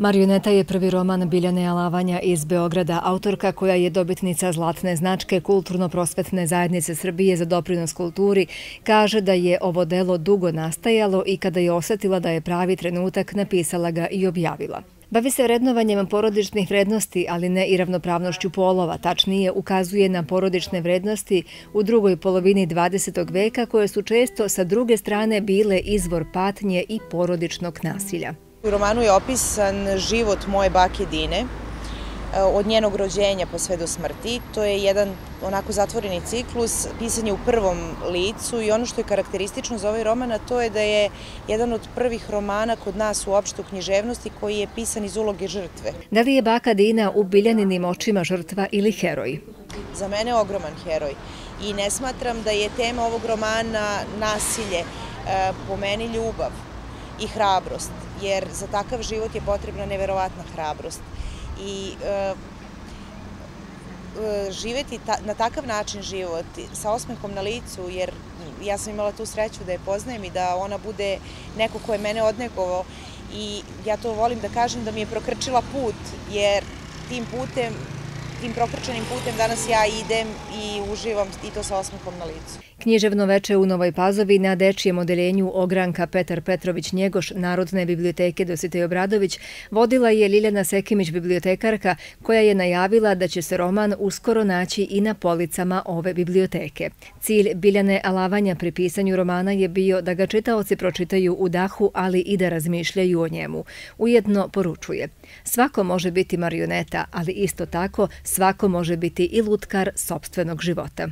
Marioneta je prvi roman Biljane Alavanja iz Beograda, autorka koja je dobitnica zlatne značke Kulturno-prosvetne zajednice Srbije za doprinos kulturi, kaže da je ovo delo dugo nastajalo i kada je osetila da je pravi trenutak, napisala ga i objavila. Bavi se vrednovanjem porodičnih vrednosti, ali ne i ravnopravnošću polova, tačnije ukazuje na porodične vrednosti u drugoj polovini 20. veka koje su često sa druge strane bile izvor patnje i porodičnog nasilja. U romanu je opisan život moje bake Dine, e, od njenog rođenja pa sve do smrti. To je jedan onako zatvoreni ciklus, pisan je u prvom licu i ono što je karakteristično za ovaj roman, a to je da je jedan od prvih romana kod nas uopšte u književnosti koji je pisan iz uloge žrtve. Da li je baka Dina u biljaninim očima žrtva ili heroj? Za mene je ogroman heroj i ne smatram da je tema ovog romana nasilje, e, po meni ljubav i hrabrost, jer za takav život je potrebna neverovatna hrabrost. I e, e, živeti na takav način život sa osmehom na licu, jer ja sam imala tu sreću da je poznajem i da ona bude neko ko je mene odnegovao i ja to volim da kažem da mi je prokrčila put, jer tim putem tim prokrčenim putem danas ja idem i uživam i to sa osmehom na licu. Književno veče u Novoj Pazovi na dečijem odeljenju ogranka Petar Petrović-Njegoš Narodne biblioteke Dositej Obradović vodila je Liljana Sekimić bibliotekarka koja je najavila da će se roman uskoro naći i na policama ove biblioteke. Cilj Biljane Alavanja pri pisanju romana je bio da ga čitaoci pročitaju u dahu, ali i da razmišljaju o njemu. Ujedno poručuje. Svako može biti marioneta, ali isto tako svako može biti i lutkar sobstvenog života.